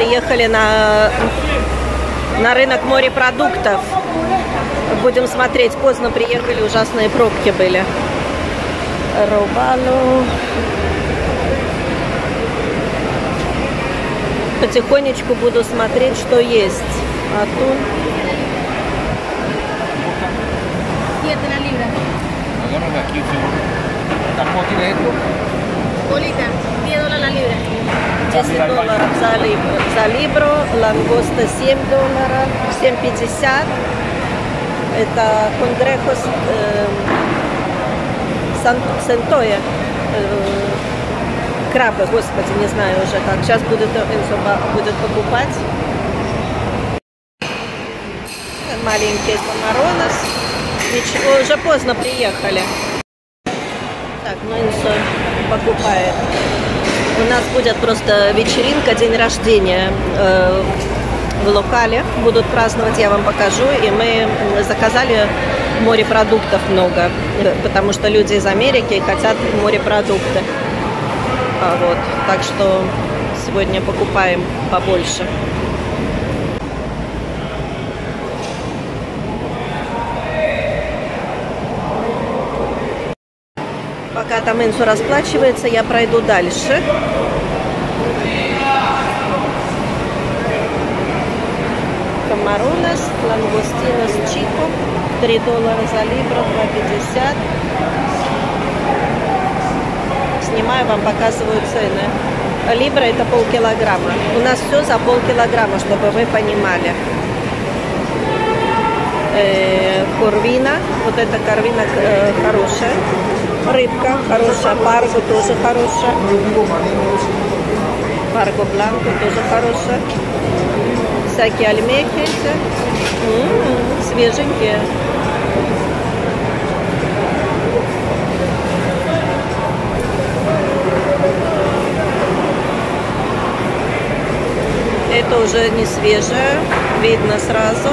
приехали на, на рынок морепродуктов. Будем смотреть. Поздно приехали, ужасные пробки были. Рубалу. Потихонечку буду смотреть, что есть. А тут... Siete la libra. Agarran aquí, ¿Cómo tiene esto? Bolita, 10 dólares la libra. 10 долларов за либро. За либро, лангоста 7 долларов, 7,50. Это конгрехос э, сан- сентоя. Э, крабы, господи, не знаю уже как. Сейчас будет, Энсо ба- будет покупать. Маленькие помаронос. Ничего, уже поздно приехали. Так, ну Инсо покупает. У нас будет просто вечеринка, день рождения э, в локале. Будут праздновать, я вам покажу. И мы заказали морепродуктов много, э, потому что люди из Америки хотят морепродукты. А вот, так что сегодня покупаем побольше. Пока там Инсу расплачивается, я пройду дальше. Камаронес, лангустинос чико, 3 доллара за либро, 2,50. Снимаю, вам показываю цены. Либра это полкилограмма. У нас все за полкилограмма, чтобы вы понимали. Э, корвина, вот эта корвина э, хорошая. Рыбка хорошая, парго тоже хорошая. Парго бланко тоже хорошая. Всякие альмехи эти. М, свеженькие. Это уже не свежее, видно сразу.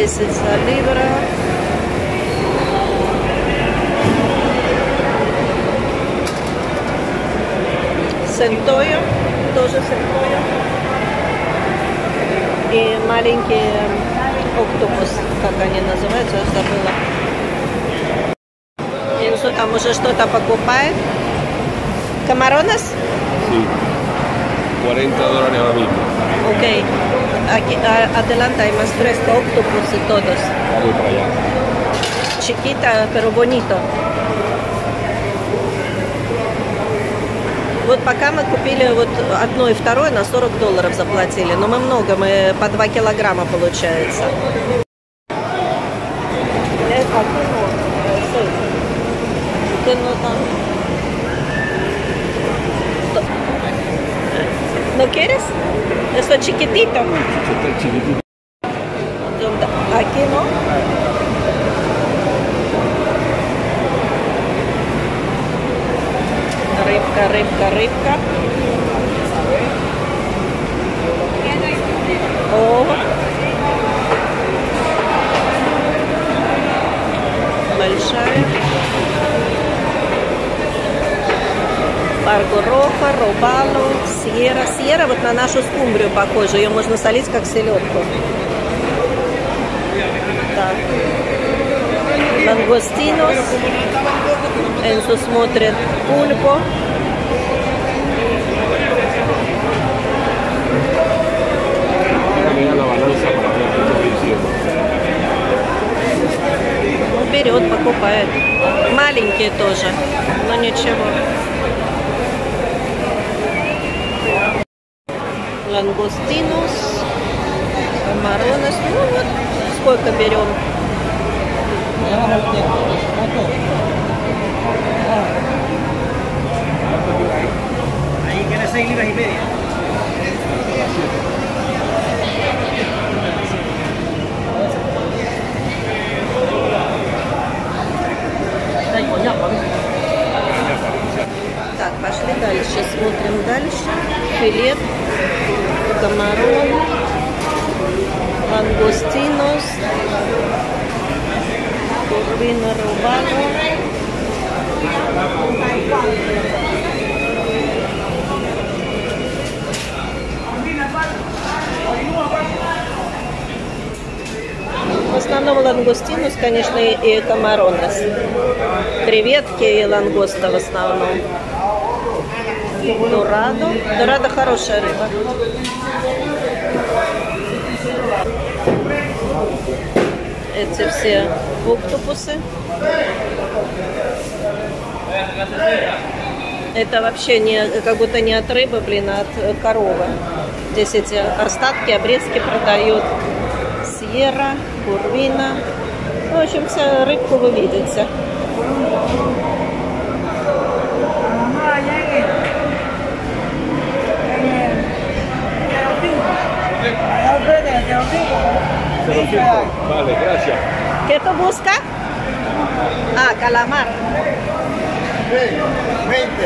10 за ливра. Сентою, тоже сентою. И маленький октопус, как они называются, я забыла. Инсу там уже что-то покупает. Камаронес? Sí. 40 dólares ahora mismo. Ok. Aquí, a- adelante hay más fresco, octopus y todos. Vamos para allá. Chiquita, pero bonito. Вот пока мы купили вот одно и второе на 40 долларов заплатили, но мы много, мы по 2 килограмма получается. Это кино, э, сыр. Кино там. ¿No quieres? Esto chiquitito. Chiquitito. Aquí no. Ripka, ripka, ripka. Oh. Парго роха, робало, сьерра. Сьерра вот на нашу скумбрию похожа. Ее можно солить как селедку. Так. Лангостинос. Энсо смотрит пульпо. Берет, покупает. Маленькие тоже, но ничего. Лангустинус, камаронес. Ну вот, сколько берем. Ahí tiene 6 libras y media. Так, пошли дальше, смотрим дальше. Филет, camarón, langostinos, pino robado. основном лангустинус, конечно, и, и комаронос. Креветки и лангоста в основном. Дорадо. Дорадо хорошая рыба. Эти все октопусы. Это вообще не, как будто не от рыбы, блин, а от коровы. Здесь эти остатки, обрезки продают. Сьерра, курвина. В общем, вся рыбку вы видите. Vale, gracias. ¿Qué tú buscas? А, каламар.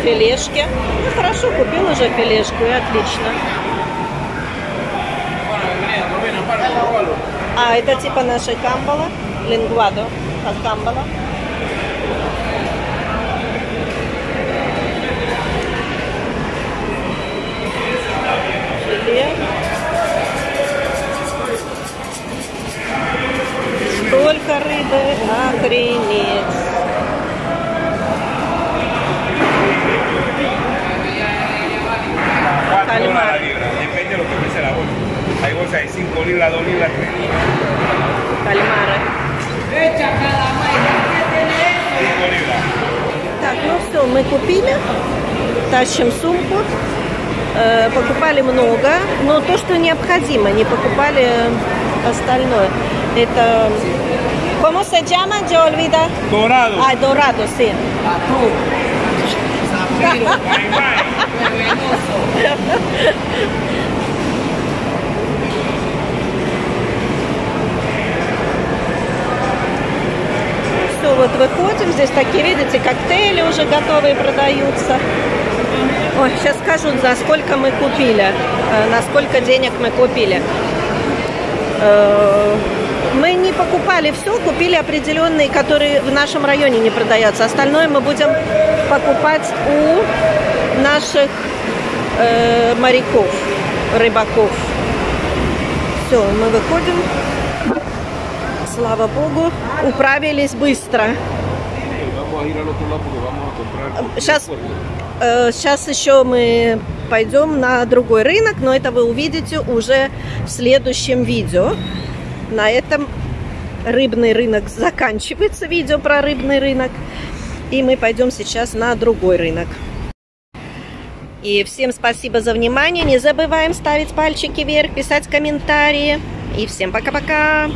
Филешки. Ну, хорошо, купил уже филешку, и отлично. А, это типа нашей камбала, лингвадо от камбала. Филе. Охренеть. Cuatro Calma. dólares la libra, depende de lo que pese la bolsa. Hay bolsas de 5 libras, 2 libras, 3 libras. Кальмары. 5 libras. Так, ну все, мы купили, тащим сумку, Э, покупали много, но то, что необходимо, не покупали остальное. Это... ¿Cómo se llama? Yo olvida. Dorado. Ah, dorado, sí. Все, вот выходим, здесь такие, видите, коктейли уже готовые продаются. Ой, сейчас скажу, за сколько мы купили, э, на сколько денег мы купили. Мы не покупали все, купили определенные, которые в нашем районе не продаются. Остальное мы будем покупать у наших э, моряков, рыбаков. Все, мы выходим. Слава Богу, управились быстро. Сейчас, э, сейчас еще мы пойдем на другой рынок, но это вы увидите уже в следующем видео. На этом рыбный рынок заканчивается, видео про рыбный рынок. И мы пойдем сейчас на другой рынок. И всем спасибо за внимание. Не забываем ставить пальчики вверх, писать комментарии. И всем пока-пока.